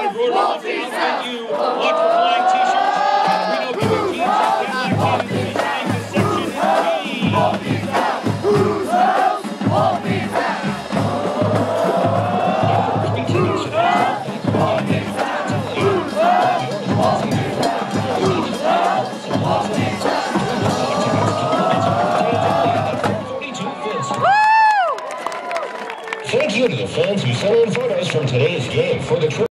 Thank you. Watch for flying t-shirts. We know teams have been in the Thank you to the fans who sent in photos from today's game. For the trip.